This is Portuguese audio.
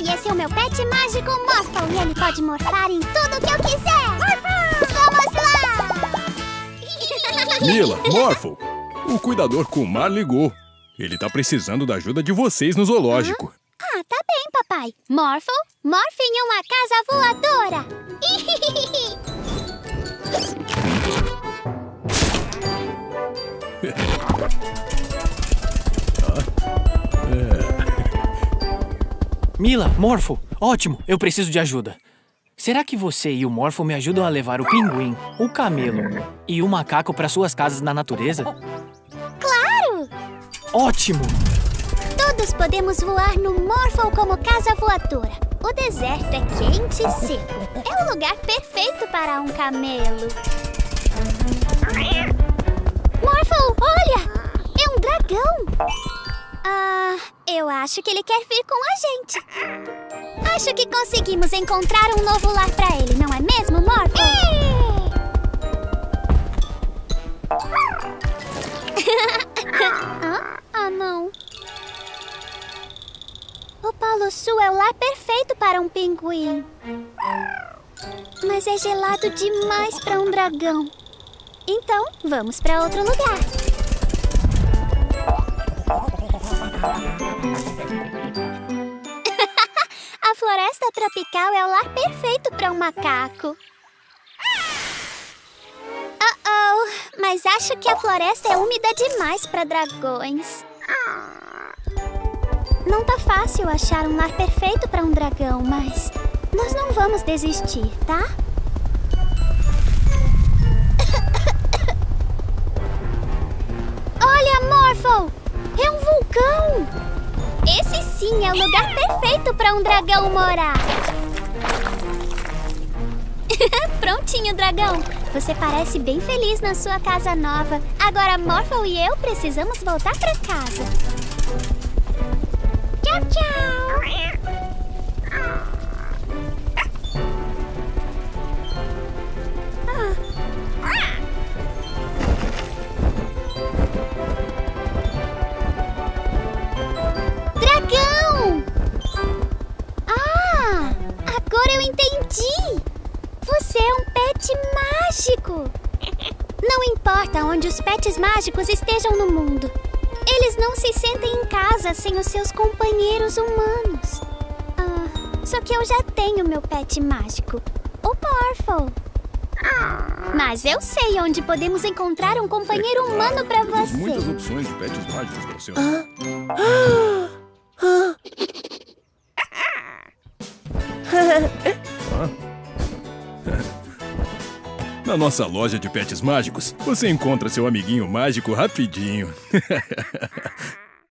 Esse é o meu pet mágico Morphle e ele pode morfar em tudo que eu quiser. Vamos lá! Mila, Morphle, o cuidador Kumar ligou. Ele tá precisando da ajuda de vocês no zoológico. Ah, tá bem, papai. Morphle, morfe em uma casa voadora. Mila, Morpho, ótimo, eu preciso de ajuda. Será que você e o Morpho me ajudam a levar o pinguim, o camelo e o macaco para suas casas na natureza? Claro! Ótimo! Todos podemos voar no Morphle como casa voadora. O deserto é quente e seco. É o lugar perfeito para um camelo. Acho que ele quer vir com a gente. Acho que conseguimos encontrar um novo lar para ele, não é mesmo, Morphle? ah, ah, não. O Polo Sul é o lar perfeito para um pinguim. Mas é gelado demais para um dragão. Então, vamos para outro lugar. A floresta tropical é o lar perfeito para um macaco. Oh-oh, mas acho que a floresta é úmida demais para dragões. Não tá fácil achar um lar perfeito para um dragão, mas nós não vamos desistir, tá? Olha, Morphle! É um vulcão! Esse sim é o lugar perfeito para um dragão morar! Prontinho, dragão! Você parece bem feliz na sua casa nova. Agora, Morphle e eu precisamos voltar para casa. Mágico! Não importa onde os pets mágicos estejam no mundo, eles não se sentem em casa sem os seus companheiros humanos. Ah, só que eu já tenho meu pet mágico, o Morphle. Mas eu sei onde podemos encontrar um companheiro humano pra Temos você. muitas opções de pets mágicos para o seu. Na nossa loja de pets mágicos, você encontra seu amiguinho mágico rapidinho.